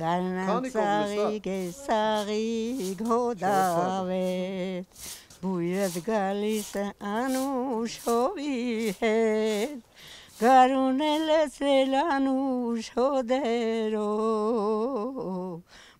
Գարանցաղի գեսաղի գոդավետ Բույրդ գալիս է անուշ հովի հետ Գարուն է լեցրել անուշ հոդերով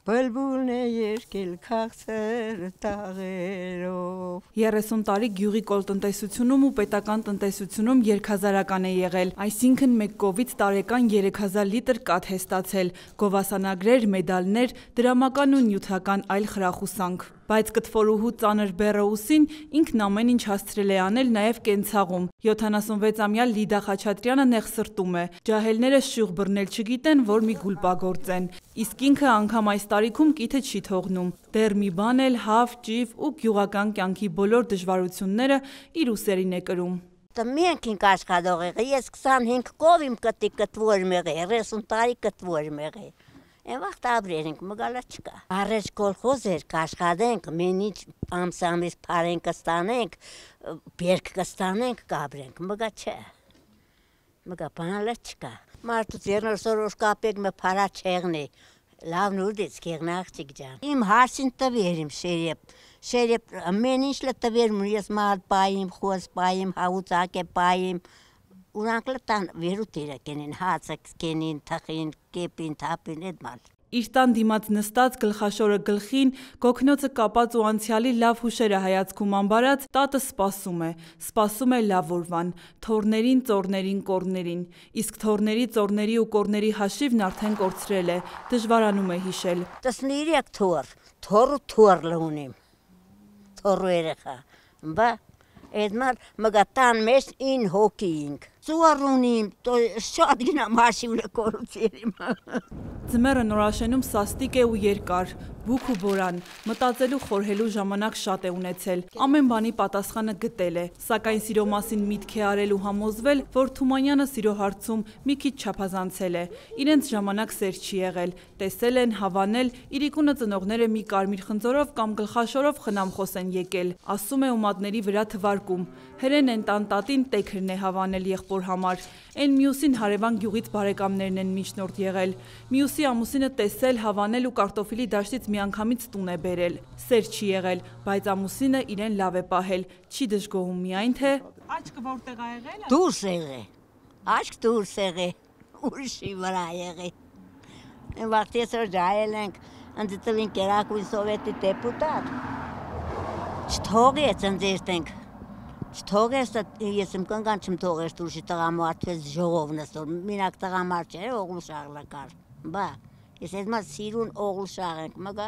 Բլբուլն է երկել քաղցր տաղերով 30 տարի գյուղի կոլտնտեսությունում ու պետական տնտեսությունում երկհազարական է եղել, այսինքն մեկ կովից տարեկան 3000 լիտր կաթ է ստացել, գովասանագրեր, մեդալներ, դրամական ու նյութական այլ խրախուսանք բայց կտֆորուհու ծանր բեռը ուսին ինքն ամեն ինչ հասցրել է անել նաև կենցաղում։ 76-ամյա Լիդա Խաչատրյանը նեղսրտում է։ Ջահելները շյուղ բռնել չգիտեն, որ մի գուլպագործեն։ Իսկ ինքը անգամ այս տարիքում կիթը չի թողնում։ Դեռ մի բան էլ հավ, ճիվ ու գյուղական կյանքի բոլոր դժվարությունները իր ուսերին է կրում։ Մենք ինք աշխատող եղի, ես 25 կով իմ կտի կտվոր մեղի, 30 տարի կտվոր մեղի։ Վաղ տաբրերենք մգալա չկա։ Առաջ կոլխոզ էր կաշխատենք, մենիչ ամսամիս փարենք կստանենք, բերք կստանենք, կաբրենք, մգա չէ։ Մգա բանալը չկա։ Մարդուց երնորսորոշ կապեք մը փարա չեղնի։ Լավ նուրդից կեղնաղջիկ ջան։ Իմ հարսին տվեր իմ շերեփ։ Շերեփ ամեն ինչ լը տվեր ես մալ պայիմ, խոս պայիմ, հաուծակ է պայիմ, ուրանք լտան վերուտերը կենին, հացը կենին, թխին, կեպին, թապին, այդ մալ։ Իր տան դիմաց նստած գլխաշորը գլխին, գոգնոցը կապած ու անցյալի լավ հուշերը հայացքում ամբարած, տատը սպասում է, սպասում է լավ օրվան, թորներին, ծորներին, կորներին, իսկ թորների, ծորների ու կորների հաշիվն արդեն կորցրել է, դժվարանում է հիշել։ 13 թոր, թորու թոր լունիմ, թորու երեխա, բա այդ մար մգատան մեզ ին հոգինք ծուար ունիմ, շատ գինամ հաշիվը կորուցերիմ։ Ձմերը նորաշենում սաստիկ է ու երկար, բուք ու բորան, մտածելու խորհելու ժամանակ շատ է ունեցել, ամեն բանի պատասխանը գտել է, սակայն սիրո մասին միտք է արել ու համոզվել, որ Թումանյանը սիրո հարցում մի քիչ չափազանցել է, իրենց ժամանակ սեր չի եղել, տեսել են, հավանել, իրիկունը ծնողները մի կարմիր խնձորով կամ գլխաշորով խնամխոս են եկել, ասում է ումատների վրա թվարկում, հրեն են տան տատին տեքրն է հավանել եղբոր համար, են մյուսին հարևան գյուղից բարեկամներն են միջնորդ եղել, մյուսի ամուսինը տեսել, հավանել ու կարտոֆիլի դաշտից միանգամից տուն է բերել։ Սեր չի եղել, բայց ամուսինը իրեն լավ է պահել, չի դժգոհում միայն թե Աչքը որտեղ ա եղել։ Դուրս եղե։ Աչք դուրս եղե։ Ուրիշի վրա եղե։ Այն վաղտ ես որ ջայել ենք, ընդդտվին կերակույն սովետի դեպուտատ։ Չթողեց ընդերտենք։ Չթողեց ես իմ կնկան չմթողեց դուրսի տղամարդվեց ժողովն էստոր։ Մինակ տղամարդ չէ, օղուլ շաղլակար։ Բա Ես այդ մաս սիրուն օղլ շաղենք, մգա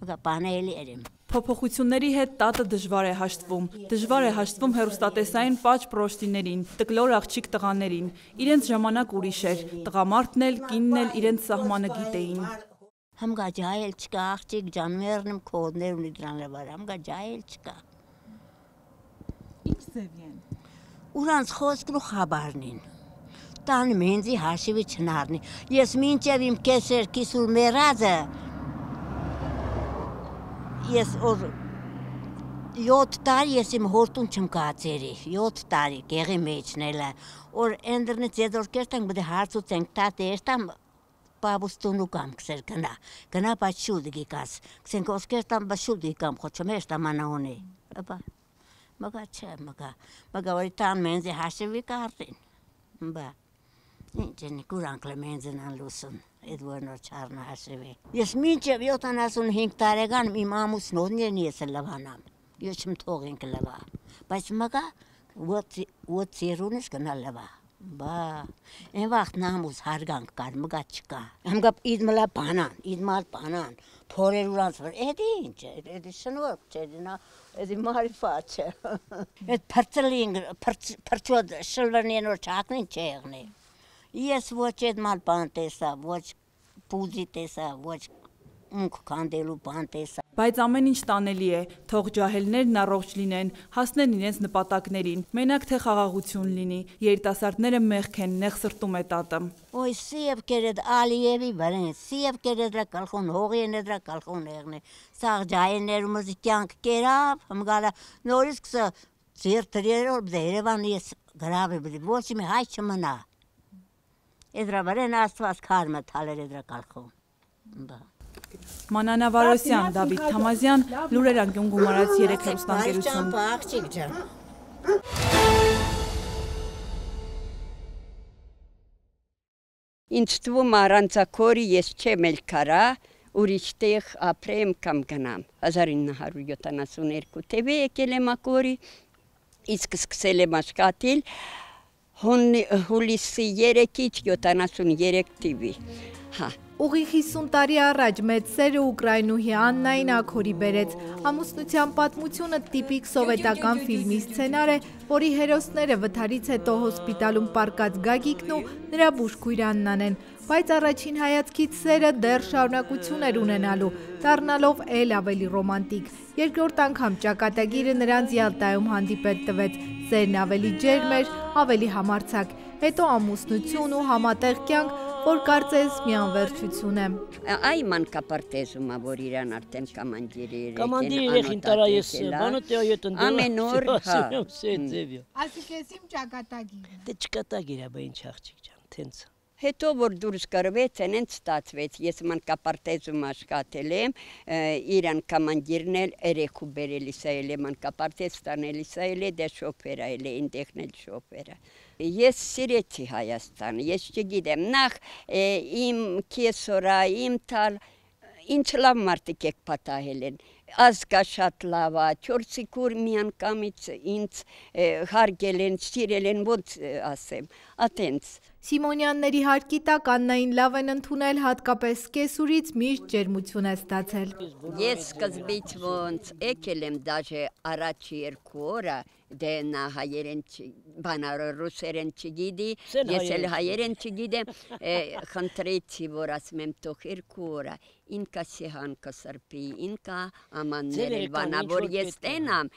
մգա բանելի երեմ։ Փոփոխությունների հետ տատը դժվար է հաշտվում։ Դժվար է հաշտվում հերոստատեսային պաճ պրոշտիներին, տկլոր աղջիկ տղաներին։ Իրենց ժամանակ ուրիշ էր։ Տղամարդն էլ, կինն էլ իրենց սահմանը գիտեին։ Համգա ջայել չկա աղջիկ ջան, մերնım կոդներ ունի դրան լեվար, համգա ջայել չկա։ Ինչ ձև են։ Ուրանց խոսքն ու խաբարնին տան մենձի հաշիվի չնարնի։ Ես մինչև իմ կեսեր կիսուր մերածը ես որ 7 տարի ես իմ հորտուն չմկացերի 7 տարի գեղի մեջնելը որ ընդրնից եդոր կերտենք բդե հարցուցենք տատե երտամ բաբուստունու կամ քսեր գնա գնա բայց շուտ գիկաս քսենք ոսկերտամ բա շուտ գիկամ խոչում էր տամանաունի բա մգա չէ մգա մգա որ տան մենզի հաշիվի կարտին բա Ինչ են կուրան Կլեմենզն անլուսն, այդ որնոր չարնա հաշվի։ Ես մինչև 75 տարեկան իմ ամուսնոդն ես լավանամ։ Ես չմ թողին կլավա։ Բայց մգա ոց ոց երունս կնա լավա։ Բա, այն վաղտ նամուս հարգանք կար, մգա չկա։ Համգա իդ մլա բանան, իդ մալ բանան, փորեր ուրանց վր, էդի ինչ է, էդի շնորհ չէ, նա էդի մարիֆա չէ։ Այդ փրծլին, փրծոդ շլվերնի նոր չակնին չէ եղնի։ Ես ոչ այդ մալ բան տեսա, ոչ պուզի տեսա, ոչ ունք կանդելու բան տեսա։ Բայց ամեն ինչ տանելի է, թող ջահելներն առողջ լինեն, հասնեն իրենց նպատակներին, մենակ թե խաղաղություն լինի, երիտասարդները մեղք են, նեղ սրտում է տատը։ Ոյ սիև կերեդ Ալիևի վրեն, սիև կերեդ կալխոն հողի են դրա կալխոն եղնե։ Սաղ ջահելները մզի կյանք կերավ, հմգալա նորից կսա ծեր տրերով Երևան ես գրավի, ոչ մի հայ չմնա։ Եդրա վրեն աստված քարմը թալեր եդրա կալխում։ Բա։ Մանանա Վարոսյան, Դավիթ Թամազյան, Լուրեր անկյուն գումարած 3 հեռուստաընկերություն։ Բայց աղջիկ ջան։ Ինձ թվում առանցակորի ես չեմ էլ կարա ուրիշ տեղ ապրեմ կամ գնամ 1972 թվի եկել եմ ակորի իսկ սկսել եմ աշխատել հուլիսի 3-ից 73 թվի հա Ուղի 50 տարի առաջ մեծ սերը Ուկրաինուհի Աննային Աքորի բերեց։ Ամուսնության պատմությունը տիպիկ սովետական ֆիլմի սցենար է, որի հերոսները վթարից հետո հոսպիտալում պարկած Գագիկն ու նրա բուժքույր Աննան են բայց առաջին հայացքից սերը դեռ շարունակություն էր ունենալու, դառնալով էլ ավելի ռոմանտիկ։ Երկրորդ անգամ ճակատագիրը նրանց Յալտայում հանդիպել տվեց։ Սերն ավելի ջերմ էր, ավելի համարցակ։ Հետո ամուսնություն ու համատեղ կյանք, որ կարծես մի անվերջություն է։ Այ մանկապարտեզում որ իրան արդեն կամանդիրի երեք Կամանդիր երեխին տարա ես բանը տեո ետ ընդդեմ Ամեն օր, հա։ սեծեվյա Ասիկես իմ ճակատագիրը։ դե չկատագիր է բա ինչ աղջիկ ջան տենց Հետո որ դուրս գրվեց, այնց ստացվեց։ Ես մանկապարտեզում աշխատել եմ, իրան կամանդիրն էլ երեքու բերելիս այլ է մանկապարտեզ ստանելիս այլ է դե շոֆերա էլ է, ինտեղն էլ շոֆերա։ Ես սիրեցի Հայաստան, ես չգիտեմ, նախ իմ կեսորա, իմ տալ ինչ լավ մարդիկ եք պատահել են ազգա շատ լավ է, չորսի կուր մի անգամից ինձ հարգել են, սիրել են, ոնց ասեմ, ատենց։ Սիմոնյանների հարկի տակ Աննային լավ են ընդունել, հատկապես կեսուրից միշտ ջերմություն է ստացել։ Ես սկզբից ոնց եկել եմ դաժե առաջ երկու օրը, դե նա հայերեն բանարը ռուսերեն չգիտի, ես էլ հայերեն չգիտեմ, խնդրեցի, որ ասում եմ թող երկու օրը ինքա սիհան կսրբի, ինքա ամաններ էլ բանա, որ ես տենամ,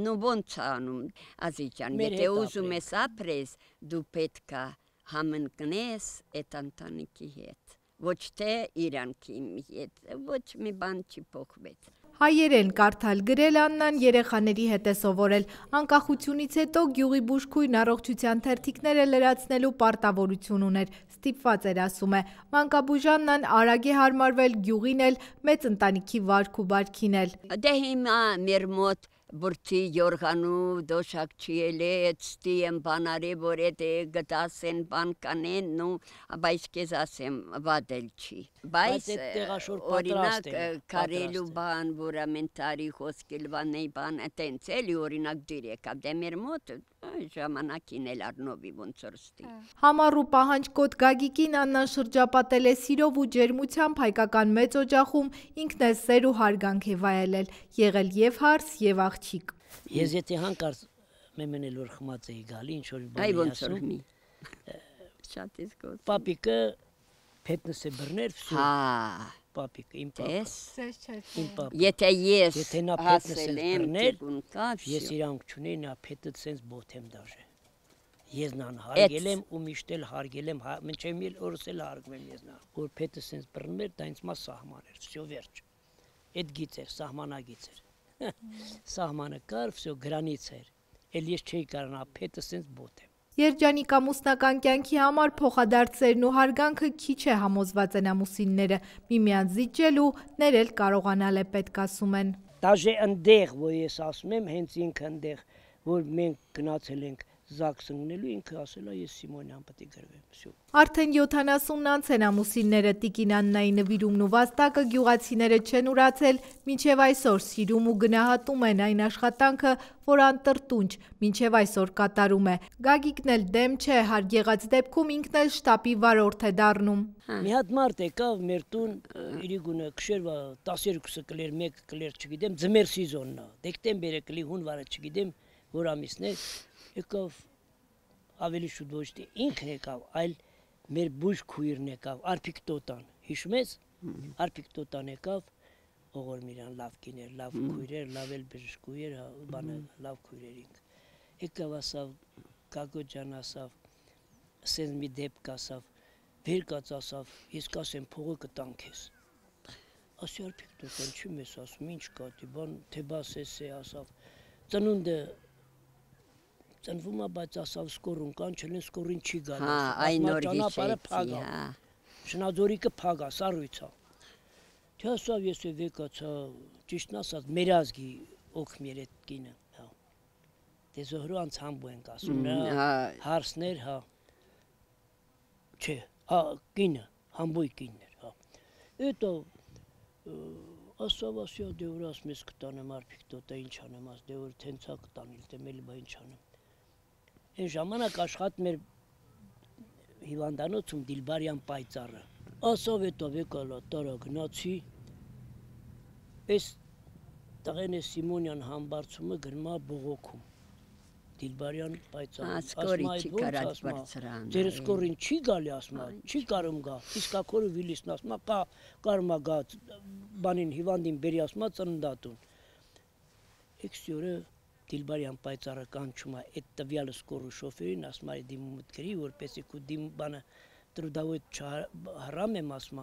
նու ոնց անում, ազիջան, եթե ուզում ես ապրես, դու պետքա համընկնես այդ ընտանիքի հետ ոչ թե իրանքի հետ ոչ մի բան չի փոխվեց Հայերեն կարդալ գրել Աննան երեխաների հետ է սովորել։ Անկախությունից հետո գյուղի բուժքույրն առողջության թերթիկները լրացնելու պարտավորություն ուներ։ Ստիպված էր ասում է։ Մանկաբուժաննան արագ է հարմարվել գյուղին էլ, մեծ ընտանիքի վարք ու բարքին էլ։ Դե հիմա մեր մոտ բուրցի յորղանու դոշակ չիելե էցտի եմ բանարի որ էտե գտասեն բան կանեն նու բայց կեզ ասեմ վադել չի բայց օրինակ կարելու բան որը մենտարի խոսքել բանեի բան տենց էլի օրինակ դիր եկավ դե մեր մոտ ժամանակին էլ արնովի ոնց որստի Համառու պահանջկոտ Գագիկին Աննան շրջապատել է սիրով ու ջերմությամբ հայկական մեծ օջախում ինքն է սեր ու հարգանք է վայելել եղել եւ հարս եւ աղ աղջիկ։ Ես եթե հանկարծ մեմենել որ խմած էի գալի, ինչ որ բան։ Այ ոնց որ մի։ Շատ ես գոց։ Պապիկը փետնս է բռներ, վсё։ Հա։ Պապիկը իմ պապը։ Ես իմ պապը։ Եթե ես եթե նա փետնս է բռներ, ես իրանք չունեի, նա փետը sense բոթեմ դաժե։ Ես նան հարգել եմ ու միշտ էլ հարգել եմ, հա, մինչև մի օրս էլ հարգում եմ ես նան։ Որ փետը sense բռներ, դա ինձ մա սահման էր, վсё վերջ։ Այդ գիծ էր, սահմանագիծ էր։ Սահմանը կար, վсё գրանից էր։ Էլ ես չէի կարողանա փետը սենց բոթեմ։ Երջանիկ ամուսնական կյանքի համար փոխադարձերն ու հարգանքը քիչ է համոզված են ամուսինները, միմյանց զիջել ու ներել կարողանալ է պետք ասում են։ Դաժե ընդեղ, որ ես ասում եմ, հենց ինքը ընդեղ, որ մենք գնացել ենք զակ սնունելու ինքը ասել է ես Սիմոնյան պետք է գրվեմ, всё։ Արդեն 70-ն անց են ամուսինները Տիկին Աննայի նվիրումն ու վաստակը գյուղացիները չեն ուրացել, մինչև այսօր սիրում ու գնահատում են այն աշխատանքը, որ անտրտունջ մինչև այսօր կատարում է։ Գագիկն էլ դեմ չէ, հարկ եղած դեպքում ինքն էլ շտապի վարորդ է դառնում։ Մի հատ մարդ եկավ մեր տուն, իրիգունը քշերվա 12-ը կլեր, 1 կլեր, չգիտեմ, ձմեր սեզոնն է։ Դեկտեմբերը կլի, հունվարը չգիտեմ, որ ամիսն է եկավ ավելի շուտ ոչ թե ինքն եկավ, այլ մեր բույժ քույրն եկավ, Արփիկ Տոտան։ Հիշում ես։ Արփիկ Տոտան եկավ, Օղորմիրան լավ կիներ, լավ քույրեր, լավ էլ բժշկուհի էր, բանը լավ քույրեր ինք։ Եկավ ասավ, Գագո ջան ասավ, սենց մի դեպք ասավ, վեր կաց ասավ, ես կասեմ փողը կտան քեզ։ Ասի Արփիկ Տոտան չի մեզ ասում, ինչ կա, դի բան թե բասես է ասավ։ Ծնունդը ծնվում է, բայց ասավ սկորուն կան, չլեն սկորին չի գալիս։ Հա, այն նոր գիշերցի, հա։ Շնաձորիկը փագա, սառույցա։ Չասավ ես վեկացա ճիշտն ասած մեր ազգի օգմեր այդ կինը, հա։ Դե զոհրու անցամբու ենք ասում, նա հարսներ, հա։ Չէ, հա, կինը, համբույ կիններ, հա։ Էտո ասավ ասյա դե որ ասում ես կտանեմ արփիկ տոտա ինչ անեմ, աս դե որ թենցա կտանիլ, դե մելի բա ինչ անեմ։ Այն ժամանակ աշխատում էր հիվանդանոցում Դիլբարյան պայծառը ասավ էտա վեկալա տարա գնացի այս տղեն է Սիմոնյան համբարձումը գրմա բողոքում Դիլբարյան պայծառ ասմա չի կարած բարձրան ձեր սկորին չի գալի ասմա չի կարում գա իսկ ակորը վիլիսն ասմա կա կարմա գա բանին հիվանդին բերի ասմա ծննդատուն էքսյորը Դիլբարյան պայծառը կանչում է այդ տվյալը սկորու շոֆերին ասմա դիմում մտքերի որպեսի կու դիմ բանը տրուդավոյ հրամ եմ ասմա,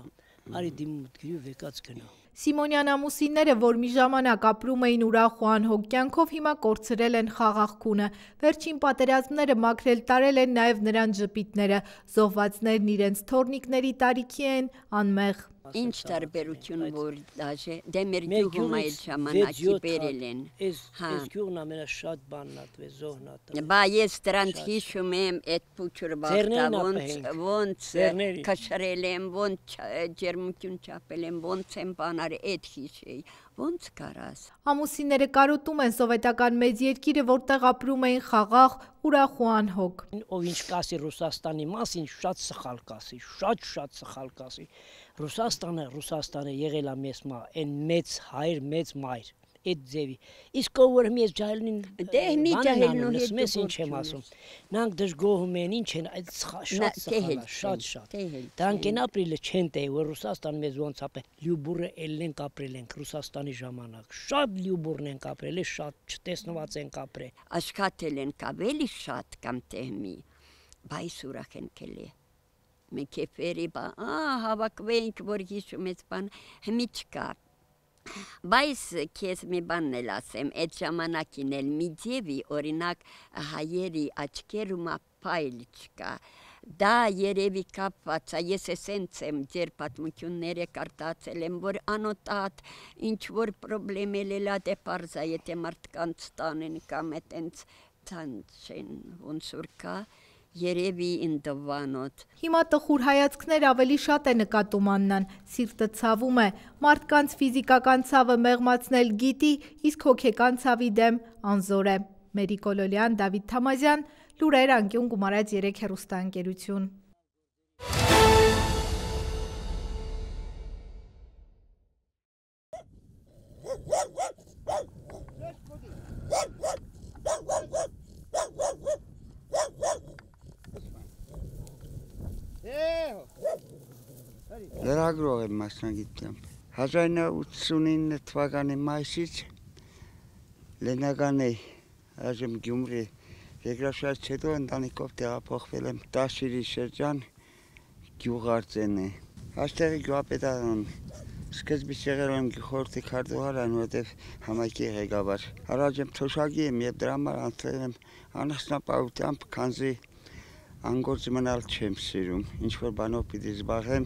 արի դիմ մտքրի վեկած գնա։ Սիմոնյան ամուսինները, որ մի ժամանակ ապրում էին ուրախ ու անհոգ կյանքով, հիմա կորցրել են խաղաղքունը։ Վերջին պատերազմները մաքրել տարել են նաև նրանց ժպիտները։ Զոհվածներն իրենց թորնիկների տարիքի են, անմեղ Ինչ տարբերություն որ դաժե դե մեր գյուղում այդ ժամանակի բերել են։ Այս այս գյուղն ամենաշատ բանն ատվե զոհնատը։ Բա ես դրանց հիշում եմ այդ փուչուր բախտա ոնց ոնց կաշրել եմ ոնց ջերմություն չապել եմ ոնց եմ բանար այդ հիշեի ոնց կարաս։ Ամուսինները կարոտում են սովետական մեծ երկիրը, որտեղ ապրում էին խաղաղ, ուրախ ու անհոգ։ Ով ինչ կասի Ռուսաստանի մասին, շատ սխալ կասի, շատ շատ սխալ կասի։ Ռուսաստանը, Ռուսաստանը եղել է մեծ մա, այն մեծ հայր, մեծ մայր այդ ձևի։ Իսկ ով որ մեզ ջահելին դե մի ջահելնու հետ մեզ ինչ եմ ասում։ Նրանք դժգոհում են, ինչ են, այդ շատ շատ շատ։ Դրանք են ապրիլը չեն տեի, որ Ռուսաստան մեզ ոնց ապե լյուբուրը ելնենք ապրել ենք Ռուսաստանի ժամանակ։ Շատ լյուբուրն ենք ապրել, շատ չտեսնված ենք ապրել։ Աշխատել ենք ավելի շատ կամ տեհմի, բայց ուրախ են կելի մի քեֆերի բա հավաքվենք որ հիշում ես բան հիմի չկա Բայց քեզ մի բանն էլ ասեմ, այդ ժամանակին էլ մի ձևի օրինակ հայերի աչքերում ապայլ չկա։ Դա երևի կապված է, ես էսենց եմ ձեր պատմությունները կարտացել եմ, որ անոտատ ինչ որ պրոբլեմ էլ էլա դե parza, եթե մարդկանց տանեն կամ այտենց ցանցեն ոնց որ կա, երևի ընդվանոտ։ Հիմա տխուր հայացքներ ավելի շատ է նկատում Աննան, սիրտը ցավում է։ Մարդկանց ֆիզիկական ցավը մեղմացնել գիտի, իսկ հոգեկան ցավի դեմ անզոր է։ Մերի Կոլոլյան, Դավիթ Թամազյան, Լուրեր անկյուն գումարած 3 հերոստանգերություն։ Լրագրող եմ մասնագիտությամբ։ 1989 թվականի մայիսից Լենագանի այժմ Գյումրի երկրաշարժ հետո ընտանիքով տեղափոխվել եմ Տաշիրի շրջան Գյուղարծենի։ Այստեղի գյուղապետարան սկզբից եղել եմ խորհրդի քարտուղար, այնուհետև համայնքի ղեկավար։ Առաջ եմ թոշակի եմ եւ դրա համար անցել եմ անասնապահությամբ, քանզի անգործ մնալ չեմ սիրում։ Ինչ որ բանով պիտի զբաղեմ,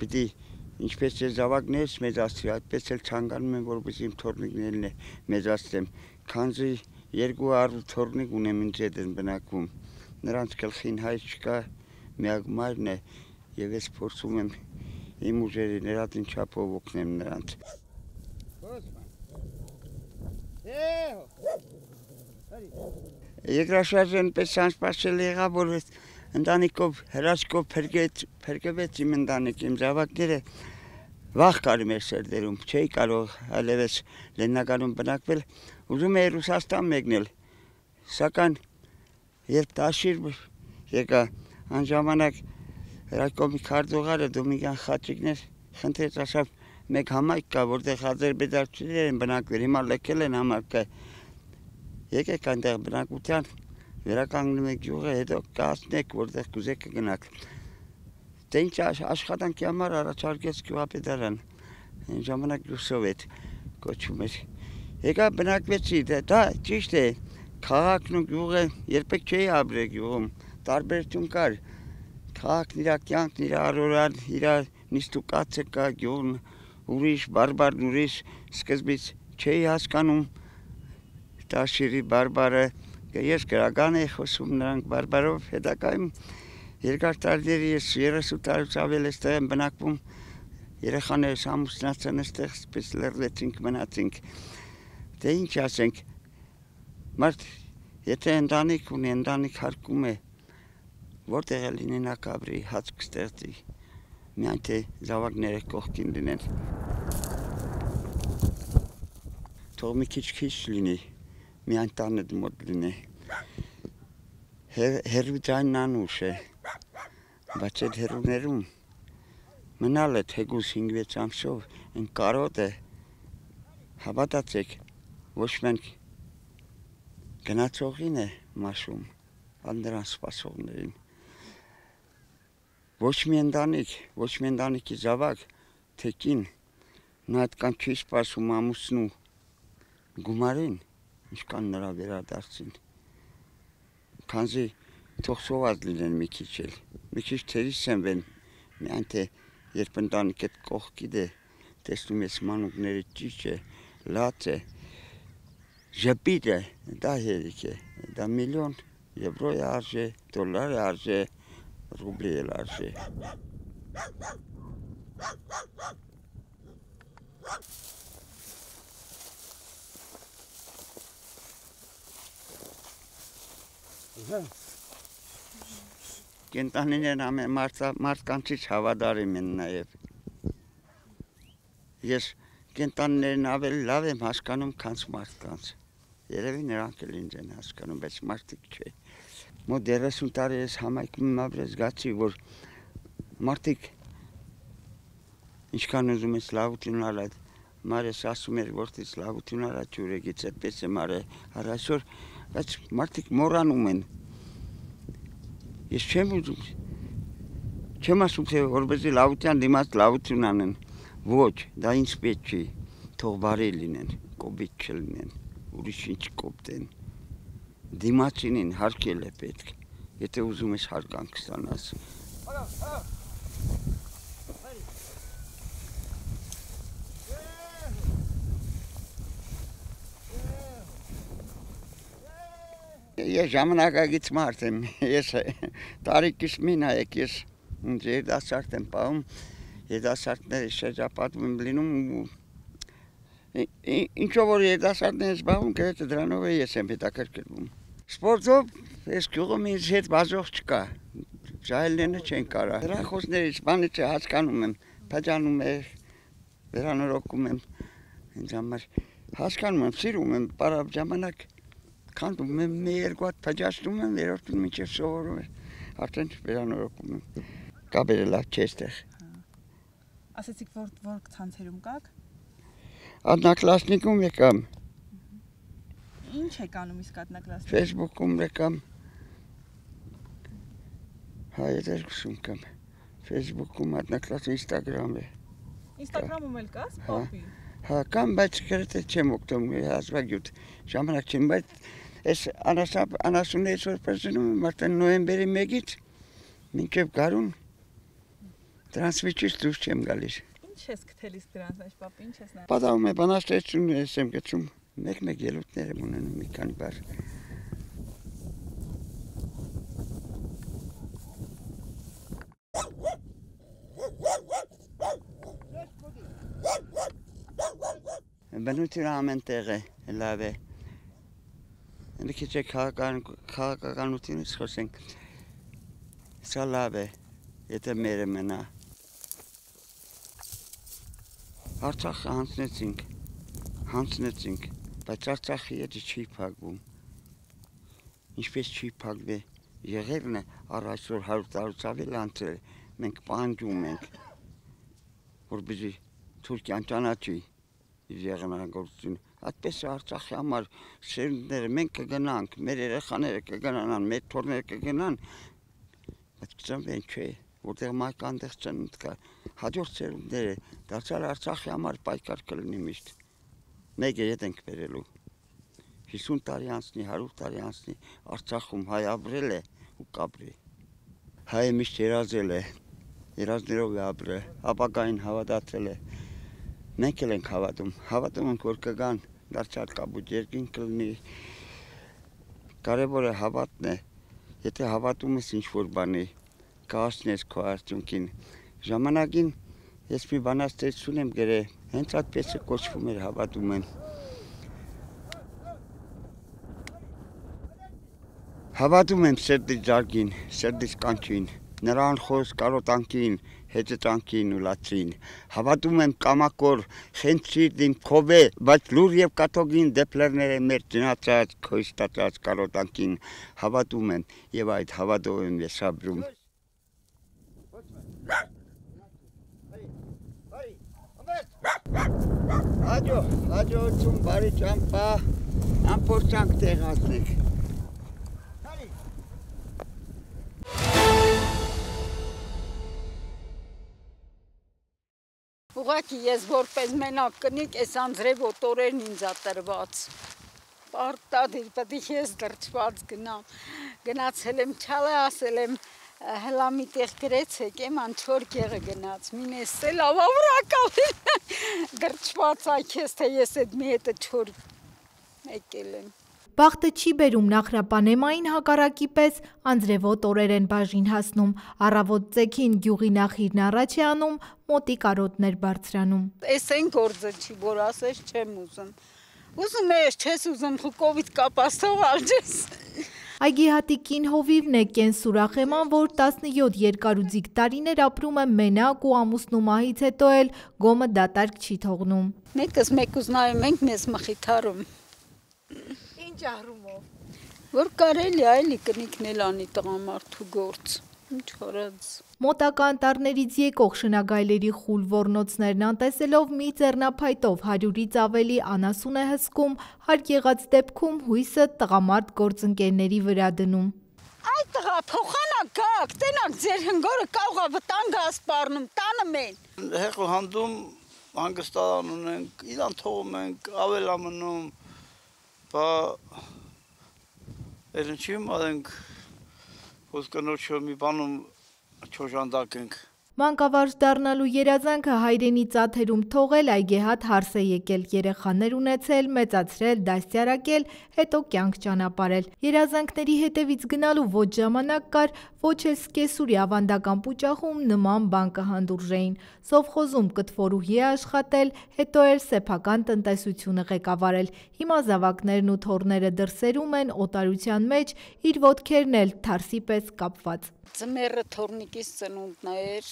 պիտի ինչպես է զավակներս մեծացրի, այդպես էլ ցանկանում եմ, որպեսզի իմ թորնիկներն մեծացնեմ։ Քանզի երկու առու թորնիկ ունեմ ինձ հետ են բնակվում։ Նրանց գլխին հայ չկա, միակ մայրն է եւ ես փորձում եմ իմ ուժերի ներածին չափով օգնեմ նրանց։ Երկրաշարժն պես անսպասել եղավ, որ ընտանիքով հրաշքով փրկեց փրկվեց իմ ընտանիք իմ զավակները վախ կար մեր սերդերում չէի կարող այլևս լեննականում բնակվել ուզում էի Ռուսաստան մեկնել սակայն երբ տաշիր եկա այն ժամանակ հրաշքովի քարտուղարը Դոմինգան Խաչիկներ խնդրեց ասավ մեկ համայնք կա որտեղ ադրբեջանցիներ են բնակվել հիմա լքել են համակը եկեք այնտեղ բնակության վերականգնում եք յուղը, հետո կասնեք, որտեղ կուզեք գնաք։ Դե ինչ աշխատանքի համար առաջարկեց գյուղապետարան։ Այն ժամանակ Լուսովետ կոչում էր։ Եկա բնակվեցի, դա, դա ճիշտ է։ Քաղաքն ու գյուղը երբեք չէի ապրել գյուղում։ Տարբերություն կար։ Քաղաքն իր կյանքն, իր առօրյան, իր նիստուկացը կա գյուղն ուրիշ, բարբար ուրիշ, սկզբից չէի հասկանում Տաշիրի բարբարը, ես գրական էի խոսում նրանք բարբարով, հետակայում երկար տարիների ես 30 տարուց ավել էստեղ եմ բնակվում, երեխաներս ամուսնացան էստեղ, սպես լրվեցինք, մնացինք, դե ինչ ասենք, մարդ, եթե ընդանիք ունի, ընդանիք հարկում է, որտեղ է լինի նա կաբրի, հաց կստեղծի, միայն թե զավակները կողքին լինեն։ Թող մի քիչ-քիչ լինի, միայն տանը մոտ լինի։ Հերու ձայնն անուշ է, բայց այդ հերուներում մնալ է թեգուս 5-6 ամսով այն կարոտ է հավատացեք ոչ մենք գնացողին է մաշում այլ նրան սպասողներին ոչ մի ընտանիք ոչ մի ընտանիքի զավակ թեկին նա այդքան չի սպասում ամուսնու գումարին ինչքան նրա վերադարձին քանզի թող սոված լինեն մի քիչ էլ մի քիչ թերի սնվեն միայն թե երբ ընտանիք այդ կողքի դե տեսնում ես մանուկները ճիճ է լաց է ժպիտ է դա հերիք է դա միլիոն եվրո է արժե դոլար է արժե ռուբլի է արժե Yeah. Կենտանիներն ամեն մարդկանցից հավադարիմ են նաև։ Ես կենտանիներն ավելի լավ եմ հասկանում, քան մարդկանց։ Երևի նրանք էլ ինձ են հասկանում, բայց մարդիկ չէ։ Մոտ 30 տարի ես համայնքում ապրես գացի, որ մարդիկ ինչքան ուզում ես լավություն արած, մարես ասում էր, որտից լավություն արած ջուրեգից այդպես եմ արել, առասոր, բայց մարդիկ մոռանում են Ես չեմ ուզում։ Չեմ ասում թե որպեսզի լավության դիմաց լավություն անեն։ Ոչ, դա ինձ պետք չի։ Թող բարի լինեն, կոպիտ չլինեն, ուրիշ ինչ կոպտեն։ Դիմացինին հարկել է պետք։ Եթե ուզում ես հարկանք ստանաս։ Ահա, ահա Ես ժամանակագից մարդ եմ, ես տարիքիս մի նայեք, ես երդասարդ եմ պահում, երդասարդները շրջապատում եմ լինում ու ինչով որ երդասարդներ զբաղվում, գրեթե դրանով է ես եմ հետաքրքրվում։ Սպորտով ես գյուղում ինձ հետ բազող չկա, ժայլները չեն կարա։ Հրախոսներից բանը չհասկանում եմ, փաջանում է, վերանորոգում եմ ինձ համար հասկանում եմ, սիրում եմ, բարավ ժամանակ քանդում եմ մի երկու հատ փաջացնում եմ, երրորդն մինչև սովորում եմ, արդեն վերանորոգում եմ։ չէ այստեղ։ Ասացիք որ որ ցանցերում կաք։ Ադնակլասնիկում եկամ։ Ինչ եք անում իսկ ադնակլասնիկում։ Facebook-ում եկամ։ Հայերերքսում կամ Facebook-ում ադնակլաս Instagram է։ Instagram-ում էլ կա սպորտի։ Հա, կամ բայց գրեթե չեմ օգտվում հազվագյուտ ժամանակ չեմ, բայց Այս անասուններից որ պրծնում եմ արդեն նոյեմբերի 1-ից մինչև գարուն տրանսվիչից դուրս չեմ գալիս։ Ինչ ես գտել իսկ դրանց այս պապ, ինչ ես նայում։ Պատահում է բանաստեղծություն ես եմ գցում, մեկ-մեկ ելույթներ եմ ունենում մի քանի բար։ Բնությունը ամեն տեղ է, լավ է։ Մի քիչ քաղաքական քաղաքականությունից խոսենք։ Սա լավ է, եթե մերը մնա։ Արցախը հանցնեցինք, հանցնեցինք, բայց Արցախի եթը չի փակվում։ Ինչպես չի փակվի, եղերն է առ այսօր 100 տարուց ավել անցել, մենք պահանջում ենք, որպեսզի Թուրքիան ճանաչի իր եղանակգործությունը Այդպես է Արցախի համար շերունդները մենք կգնանք, մեր երեխաները կգնանան, մեր թորները կգնան, բայց կծնվեն չէ, որտեղ մայքանդեղ ծնունդ կա։ Հաջորդ շերունդները դարձյալ Արցախի համար պայքար կլինի միշտ։ Մեկը ետ ենք բերելու։ 50 տարի անցնի, 100 տարի անցնի, Արցախում հայ ապրել է ու կապրի։ Հայը միշտ երազել է, երազներով է ապրել, ապագային հավատացել է։ մենք էլ ենք հավատում, հավատում ենք որ կգան դարձյալ կապուտ երկին կլինի։ Կարևորը հավատն է։ Եթե հավատում ես ինչ որ բանի, կհասնես քո արդյունքին։ Ժամանակին ես մի բանաստեղծություն եմ գրել, հենց այդպես է կոչվում էր հավատում են։ Հավատում եմ սերդի ջարգին, սերդի կանչին, նրան խոս կարոտանքին, հետետանքին ու լացին։ Հավատում եմ կամակոր, խենցիրդին փովե, բայց լուր եւ կաթոգին դեպլերները մեր ճնացած, քոյստացած կարոտանքին հավատում եմ եւ այդ հավատով եմ ես ապրում։ Աջո, աջոություն բարի ճամփա, ամփորձանք տեղացնեք։ Ուղղակի ես որպես մենակ կնիկ այս անձրև օտորերն ինձ ատրված։ Պարտադիր պետք է ես դրճված գնամ։ Գնացել եմ չալը ասել եմ հլա մի տեղ գրեցեք, եմ անչոր գեղը գնաց, մինես էլ ավավրակալ դրճված այքես, թե ես այդ մի հետը չոր եկել եմ։ Բախտը չի բերում նախրապանեմային հակառակի պես անձրևոտ օրեր են բաժին հասնում, առավոտ ձեքին գյուղի նախիրն առաջ է անում, մոտի կարոտներ բարձրանում։ Էս են գործը չի, որ ասես չեմ ուզում։ Ուզում ես, չես ուզում խուկովից կապած թողալ ջես։ Այգի հատիկին հովիվն է կեն սուրախեման, որ 17 երկարուձիգ տարիներ ապրում է մենակ ու ամուսնու մահից հետո էլ գոմը դատարկ չի թողնում։ Մեկս մեկուզ նայում ենք մեզ մխիթարում ինչ առումով։ Որ կարելի այլի կնիկն էլ անի տղամարդու գործ։ Ինչ խորած։ Մոտակա անտառներից եկող շնագայլերի խուլ ոռնոցներն անտեսելով մի ձեռնափայտով հարյուրից ավելի անասուն է հսկում, հարկ եղած դեպքում հույսը տղամարդ գործընկերների վրա դնում։ Այ տղա, փոխանակ գաք, տենակ ձեր հնգորը կաղա վտանգը ասպարնում, տանը մեն։ Հեղու հանդում հանգստան ունենք, իրան թողում ենք, ավելա մնում, բա Էլ ինչի մատենք ոսկնոջը մի բանում չոժանդակ ենք Մանկավարժ դառնալու երազանքը հայրենի ծաթերում թողել այգեհատ հարս է եկել, երեխաներ ունեցել, մեծացրել, դաստիարակել, հետո կյանք ճանապարել։ Երազանքների հետևից գնալու ոչ ժամանակ կար, ոչ էլ սկեսուրի ավանդական պուճախում նման բան կհանդուրժեին։ Սովխոզում կտվորուհի է աշխատել, հետո էլ սեփական տնտեսությունը ղեկավարել։ Հիմա զավակներն ու թորները դրսերում են օտարության մեջ, իր ոտքերն էլ թարսի պես կապված ձմեռը թորնիկից ծնունդն էր,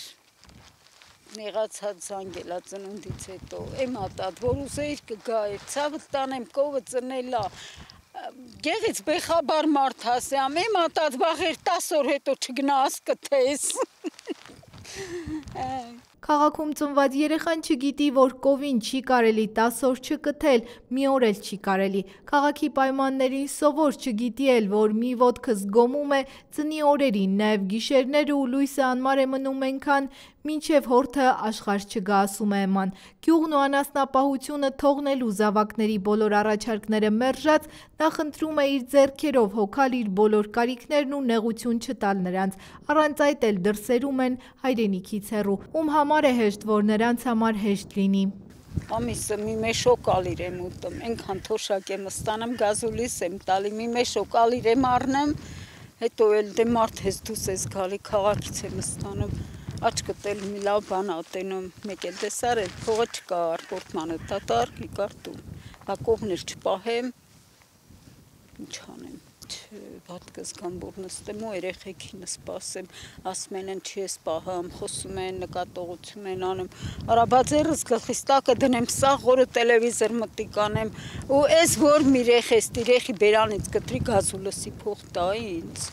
նեղացած զանգելա ծնունդից հետո, էմ ատատ, որ ուզեիր կգա էր, ցավը տանեմ կովը ծնելա, գեղից բեխաբար մարդ հասյամ, էմ ատատ վաղեր 10 օր հետո չգնաս կթես։ Քաղաքում ծնված երեխան չգիտի, որ կովին չի կարելի 10 օր չկթել, մի օր էլ չի կարելի։ Քաղաքի պայմաններին սովոր չգիտի էլ, որ մի ոտքը զգոմում է ծնի օրերին, նաև գիշերները ու լույսը անմար է մնում այնքան, մինչև հորթը աշխարհ չգա ասում է Էման։ Գյուղն ու անասնապահությունը թողնելու զավակների բոլոր առաջարկները մերժած, նա խնդրում է իր ձեռքերով հոգալ իր բոլոր կարիքներն ու նեղություն չտալ նրանց։ Առանց այդ էլ դրսերում են հայրենիքից հեռու, ում համար է հեշտ, որ նրանց համար հեշտ լինի։ Ամիսը մի մեշոկ ալիր եմ ուտում, այնքան թոշակ եմ ստանում, գազուլիս եմ տալի, մի մեշոկ ալիր եմ առնեմ, հետո էլ դե մարդ ես դուս ես գալի, քաղաքից եմ ստանում աչքդ էլ մի լավ բան ատենում, մեկ էլ տեսար էլ փողը չկա, արտորտմանը դատարկ լիկարտում, բա կողներ չպահեմ, ինչ անեմ, վատկս կամ որ նստեմ ու երեխեքին սպասեմ, ասում են են չի ես պահամ, խոսում են, նկատողություն են անում, արաբաձերս գլխիս տակը դնեմ, սաղ որը տելևիզոր մտի կանեմ, ու ես որ մի երեխես, երեխի բերանից կտրի գազուլսի փող տա ինձ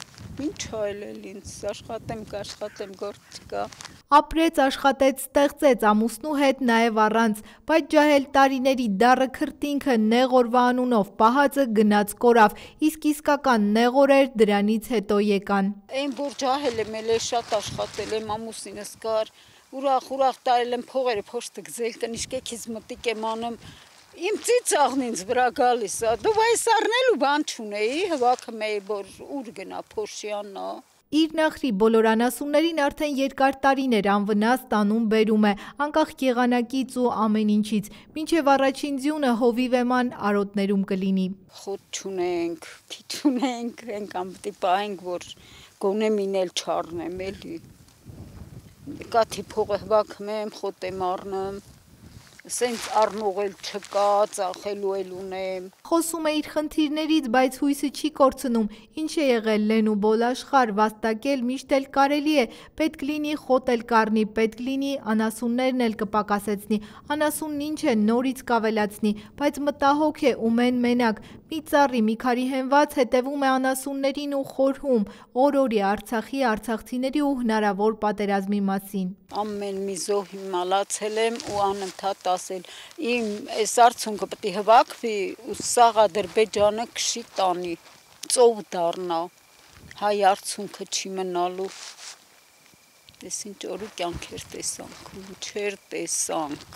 ինչ այլել ինձ, աշխատեմ, կաշխատեմ, գործ չկա։ Ապրեց, աշխատեց, ստեղծեց ամուսնու հետ նաև առանց, բայց ջահել տարիների դառը քրտինքը նեղորվա անունով պահածը գնաց կորավ, իսկ իսկական նեղորեր դրանից հետո եկան։ Այն որ ջահել եմ, էլ շատ աշխատել եմ, ամուսինս կար, ուրախ, ուրախ տարել եմ փողերը փոշտը գզել, կնիշկեքից մտիկ եմ անում, Իմ ծիծաղն ինձ վրա գալիս է։ Դու այս առնելու բան չունեի, հվաքը մեի որ ուր գնա Փոշյաննա։ Իր նախրի բոլոր անասուններին արդեն երկար տարիներ անվնաս տանում բերում է, անկախ եղանակից ու ամեն ինչից, մինչև առաջին ձյունը հովիվեման արոտներում կլինի։ Խոտ չունենք, քիչ ունենք, ենքան պիտի պահենք, որ գոնե մինել չառնեմ էլի։ Կաթի փողը հվակում եմ, խոտ եմ առնում, սենց առնող էլ չկա, ծախելու էլ ունեմ։ Խոսում է իր խնդիրներից, բայց հույսը չի կորցնում։ Ինչ է եղել Լենու բոլաշխար, վաստակել միշտ էլ կարելի է։ Պետք լինի խոտել կառնի, պետք լինի անասուններն էլ կպակասեցնի։ Անասունն ինչ է, նորից կավելացնի, բայց մտահոգ է ու մեն մենակ։ Մի ծառի, մի քարի հենված հետևում է անասուններին ու խորհում օր-օրի Արցախի, արցախցիների ու հնարավոր պատերազմի մասին։ Ամեն մի զոհի մալացել եմ ու անընդհատ ասել իմ այս արցունքը պետք է հվակվի ու սաղ Ադրբեջանը քշի տանի ծով դառնա հայ արցունքը չի մնալու Դες ինչ օրու կյանքեր տեսանք, ինչեր տեսանք։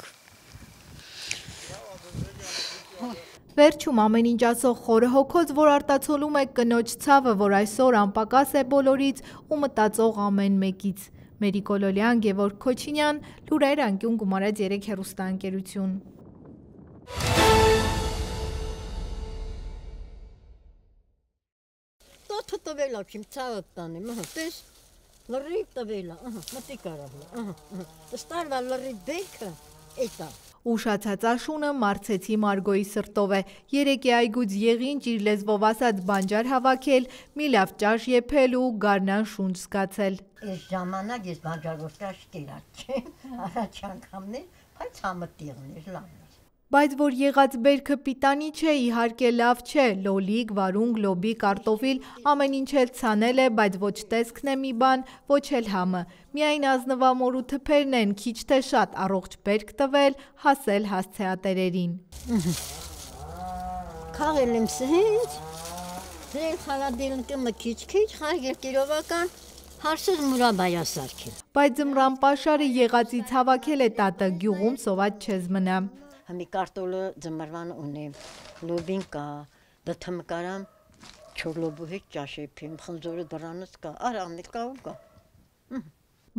Վերջում ամեն ինչ ասող խորը հոգոց, որ արտացոլում է կնոջ ցավը, որ այսօր անպակաս է բոլորից ու մտածող ամեն մեկից։ Մերի Կոլոլյան, Գևորգ Քոչինյան, Լուրեր անկյուն գումարած 3 հերոստանգերություն։ Տոթը տվել ա քիմ ցավը տանեմ, ահա, տես լրիվ տվել ահա, մտի կարավն, ահա, ստարվա լրիվ բեքը, էտա։ Ուշացած աշունը մարցեցի Մարգոյի սրտով է։ Երեկի այգուց եղինչ իր լեզվով ասած բանջար հավաքել, մի լավ ճաշ եփել ու գարնան շունչ զգացել։ Այս ժամանակ ես բանջար ոսկաշ կերած չեմ, առաջ անգամներ, բայց համտիղներ լավ Բայց որ եղած բերքը պիտանի չէ, իհարկե լավ չէ, լոլիկ, վարունգ, լոբի, կարտոֆիլ, ամեն ինչ էլ ցանել է, բայց ոչ տեսքն է մի բան, ոչ էլ համը։ Միայն ազնվամորու թփերն են, քիչ թե շատ առողջ բերք տվել, հասել հասցեատերերին։ Քաղել եմ սենց, ձեր խալադիլնկը քիչ-քիչ, խա երկիրովական, հարսыз մուրաբայա սարքել։ Բայց ձմռան պաշարը եղածից հավաքել է տատը, գյուղում սոված չեզ մնա համի կարտոլը ձմռվան ունի, լոբին կա, դթմ կարամ չորլոբու հետ ճաշեփիմ, խնձորը դրանից կա, արամն կա ու կա։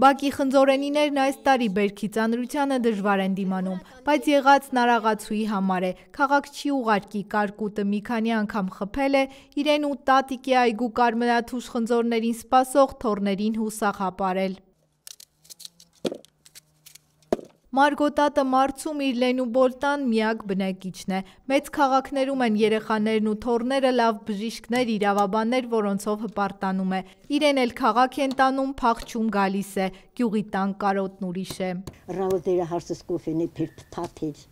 Բակի խնձորենիներն այս տարի բերքի ծանրությանը դժվար են դիմանում, բայց եղած նարաղացուի համար է։ Քաղաք չի ուղարկի կարկուտը մի քանի անգամ խփել է, իրեն ու տատիկի այգու կարմրաթուշ խնձորներին սպասող թորներին հուսախ հապարել։ Մարգոտատը մարցում իր Լենու Բոլտան միակ բնակիչն է։ Մեծ քաղաքներում են երեխաներն ու թորները լավ բժիշկներ, իրավաբաններ, որոնցով հպարտանում է։ Իրեն էլ քաղաք են տանում, փախչում գալիս է։ Գյուղի տան կարոտն ուրիշ է։ Ռավոտերը հարսս կոֆենի թաթիր։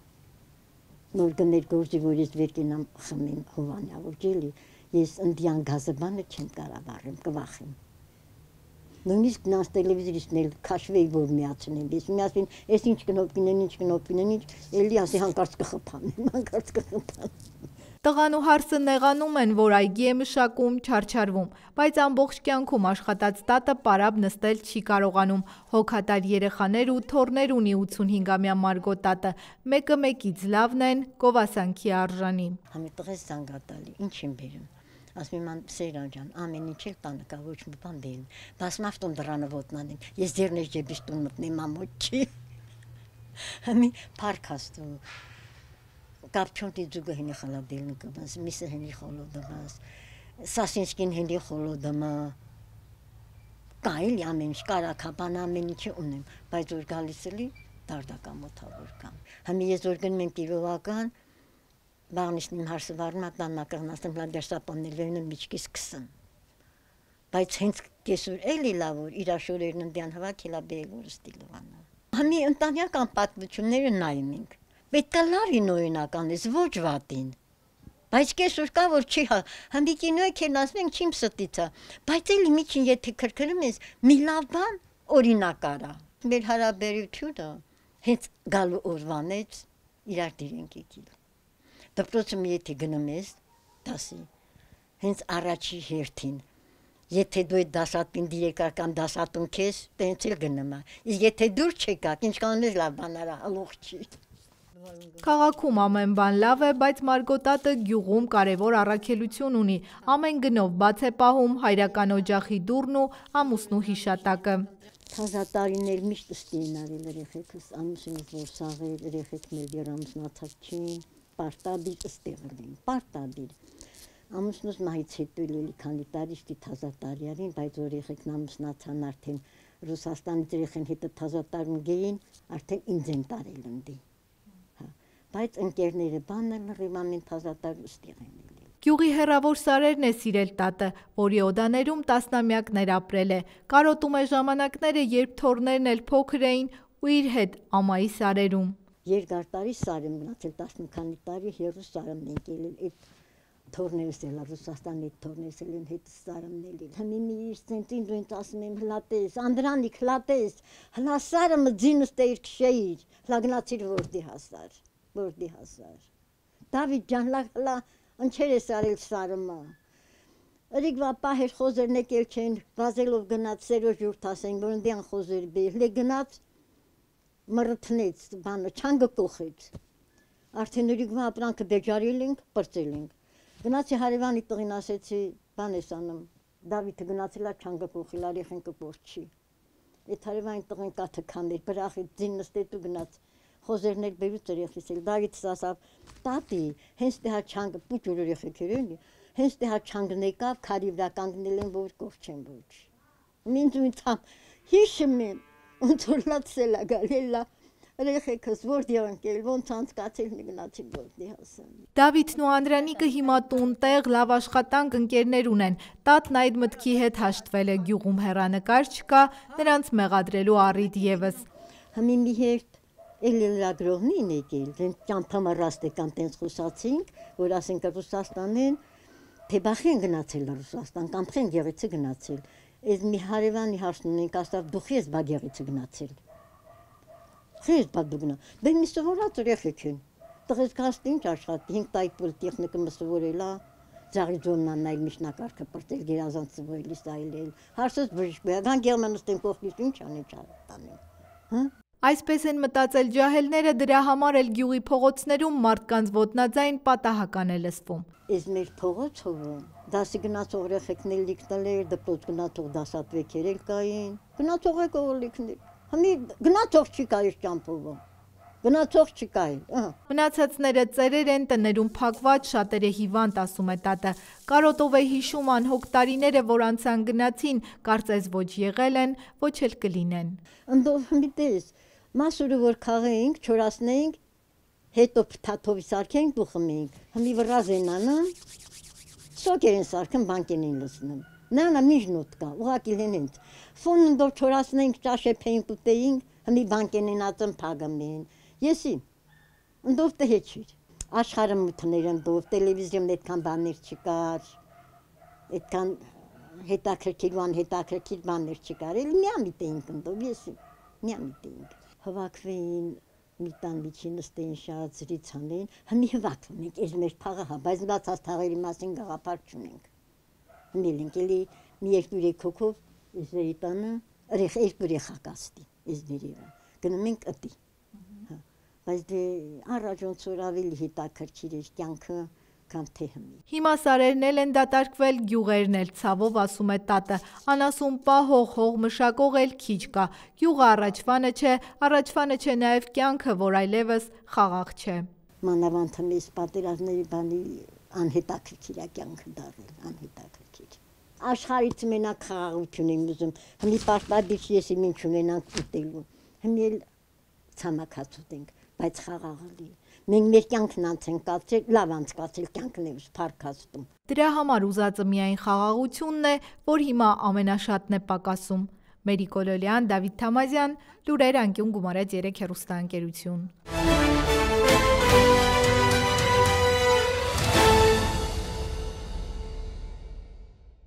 Նոր գներ գործի, որ ես վերկինամ խմին հովանյա, որ ջելի, ես ընդյան գազը բանը չեմ կարող առեմ, կվախեմ նույնիսկ նաս տելևիզորից նել քաշվեի որ միացնեմ ես միասին ես ինչ կնոպ կինեն ինչ կնոպ կինեն ինչ էլի ասի հանկարծ կխփանեմ հանկարծ կխփան Տղան ու հարսը նեղանում են, որ այգի է մշակում, չարչարվում, բայց ամբողջ կյանքում աշխատած տատը պարապ նստել չի կարողանում։ Հոգատար երեխաներ ու թորներ ունի 85-ամյա Մարգո տատը։ Մեկը մեկից լավն են, գովասանքի արժանի։ Համի տղես զանգատալի, ինչ եմ բերում ասում իմ Սերան ջան, ամեն ինչ էլ տանը կա, ոչ մի բան դին։ Բասմ ավտոն դրանը ոտնանին։ Ես ձերնես ջեբից տուն մտնի մամոտ չի։ Համի парк հաստու։ Կապչոնտի ձուգը հինի խալավ դելն կմաս, միսը հինի խոլով դմաս, սասինսկին հինի խոլով դմա։ Կայլի ամեն ինչ, կարակապան ամեն ինչը ունեմ, բայց որ գալիս էլի դարդակամոթավոր կամ։ Համի ես որ գնում եմ տիրովական, կիրովական, բաղնիշնիմ հարսվարն ատաննակղնաստեմ լանդերսապաններվերն միջկիս կսն։ Բայց հենց կեսուր էլի լավ որ իր աշորերն ընդյան հավաքելա բեգորը ստիլովանա։ Համի ընտանյական պատմությունները նայում ենք։ Պետք է լավին օրինականից, ոչ վատին։ Բայց կեսուր կա որ չի հա, համի կինոյը քեն ասում ենք չիմ ստիցա, բայց էլի միջին եթե քրքրում ես մի լավ բան օրինակարա։ Մեր հարաբերությունը հենց գալու օրվանից իրար դիրենք եկիլ դպրոցը մի եթե գնում ես դասի հենց առաջի հերթին եթե դու այդ դասատին դիրեկար կամ դասատուն քեզ տենց էլ գնում է իսկ եթե դուր չեկակ ինչ կանում ես լավ բան արա ալող չի Քաղաքում ամեն բան լավ է, բայց Մարգոտատը գյուղում կարևոր առաքելություն ունի։ Ամեն գնով բաց է պահում հայրական օջախի դուռն ու ամուսնու հիշատակը։ Թազատարիներ միշտ ստին արել երեխեքս, ամուսինս որ սաղել, երեխեքն էլ երամուսնացած չին, պարտադիր ստեղել են, պարտադիր։ Ամուսնուս մահից հետո էլի քանի տարի շտի թազատարիարին, բայց որ երեխեքն ամուսնացան արդեն Ռուսաստանից երեխեն հետը թազատարում գեին, արդեն ինձ են տարել ընդի բայց ընկերները բանն են լրիվ ամեն թազատար ստիղ են ելել։ Գյուղի հերավոր սարերն է սիրել տատը, որի օդաներում տասնամյակներ ապրել է։ Կարոտում է ժամանակները, երբ թորներն էլ փոքր էին ու իր հետ ամայի սարերում։ Երկար տարի սարեմ մնացել 10 քանի տարի հերու սարում ենք ելել։ Այդ թորներս էլ Ռուսաստանի թորներս էլ են հետ սարումն ելել։ Հնի մի իր ցենտին դու ինձ ասում եմ հլատես, Անդրանիկ հլատես, հլասարը մձինս դեր քշեիր, հլագնացիր որտի հասար որդի հասար։ Դավիթ ջան, լա լա ընչեր ես արել սարմա։ Ըրիկ վապա հեր խոզերն եկել չեն, վազելով գնաց սերոջ յուրտ ասեն, որ ընդյան խոզեր բեր, լե գնաց մրթնեց, բանը չանգը կողեց։ Արդեն ուրիկ վա ապրանքը բեջարել ենք, պրծել ենք։ Գնացի հարևանի տղին ասեցի, բան ես անում, Դավիթը գնացել է չանգը կողել, արիխեն կպորչի։ Այդ հարևանի տղին կաթը քամեր, բրախի ձին նստեց ու գնաց խոզերներ բերուց երեխիս էլ Դավիթ ասավ տատի հենց դե հա չանգ պուճուր երեխեքերին հենց դե հա չանգն եկավ քարի վրա կանգնել են որ կողչեն ոչ ինձ ու ինձ հիշում եմ ոնց որ լացել է գալելա երեխեքս որտի ընկել ոնց անցկացել գնացի որտի հասան Դավիթն ու Անդրանիկը հիմա տուն տեղ լավ աշխատանք ընկերներ ունեն տատն այդ մտքի հետ հաշտվել է գյուղում հերանեկար չկա նրանց մեղադրելու առիթ եւս Համի մի հերթ Էլի լրագրողնին եկել, դեն ճամփամը ռաստեկան տենց խոսացինք, որ ասենք Ռուսաստանեն թե բախեն գնացել Ռուսաստան կամ խեն գեղեցի գնացել։ Այս մի հարևանի հարցնում ենք, ասավ դու խես բա գեղեցի գնացել։ Խես բա դու գնա։ Դե մի սովորած երեխեք են։ Տղես գաստի ինչ աշխատի, 5 տարի պոլիտեխնիկը մսվորել է, Ձաղի ձոննան նայել միջնակարգը պրտել գերազանցվոյլի ստայլել։ Հարցս բրիշ բեգան գերմանստեն կողքից ինչ անի չարտանեմ։ Հա Այսպես են մտածել ջահելները, դրա համար էլ գյուղի փողոցներում մարդկանց ոտնաձայն պատահական է լսվում։ Ես մեր փողոցով դասի գնացող երեխեքներ լիքնել, դպրոց գնացող դասատվեկեր էլ կային։ Գնացող եկող լիքնել։ Համի գնացող չի կա իր ճամփով։ Գնացող չկա էլ։ Մնացածները ծերեր են տներում փակված, շատերը հիվանդ, ասում է տատը։ Կարոտով է հիշում անհոգ տարիները, որ անցան գնացին, կարծես ոչ եղել են, ոչ էլ կլինեն։ Ընդով մի տես, Մասուրը որ քաղեինք, չորացնեինք, հետո փթաթովի սարքենք դու խմեինք։ Հիմի վրազ են անում, սոկերին սարքն բանկենին լսնում։ Նանա միջնոտ կա, ուղակի լենենց։ Ֆոնն դով չորացնեինք, ճաշեփեինք ուտեինք, հիմի բանկենին ածն փագամին։ Եսի, ընդով տե հեչիր։ Աշխարհը մութներ ընդով, տելևիզիոն այդքան բաներ չկար։ Այդքան հետաքրքիր բան, հետաքրքիր բաներ չկար։ Էլ միամիտ էինք ընդով, եսի, միամիտ էինք հավաքվեին մի տան միջի նստեին շարածրից անեին, հմի հվատվում ենք, ես մեր թաղը հա, բայց բացած թաղերի մասին գաղապար չունենք։ Հմիլ ենք, էլի մի երկու երեք հոգով, ես վերի տանը, երեխ, երկու երեխա կաստի, ես վերիվա, գնում ենք ըտի։ հա, Բայց դե առաջ ոնց որ ավելի հետաքրքիր էր կյանքը, կամ թե հմի։ Հիմա սարերն էլ են դատարկվել, գյուղերն էլ ցավով ասում է տատը։ Անասուն պահող, հող մշակող էլ քիչ կա։ Գյուղը առաջվանը չէ, առաջվանը չէ նաև կյանքը, որ այլևս խաղաղ չէ։ Մանավանդ հմիս պատերազմների բանի անհետաքրքիր է կյանքը դառել, անհետաքրքիր։ Աշխարհից մենակ խաղաղություն եմ ուզում։ Հմի պարտադիր ես իմ ինչ ունենանք ուտելու։ Հմի էլ ցամաքացուտ ենք, բայց խաղաղալի մենք մեր կյանքն անցենք կացել, լավ անցկացել կյանքն է փարքաստում։ Դրա համար ուզածը միայն խաղաղությունն է, որ հիմա ամենաշատն է պակասում։ Մերի Կոլոլյան, Դավիթ Թամազյան, Լուրեր անկյուն գումարած 3 հեռուստաընկերություն։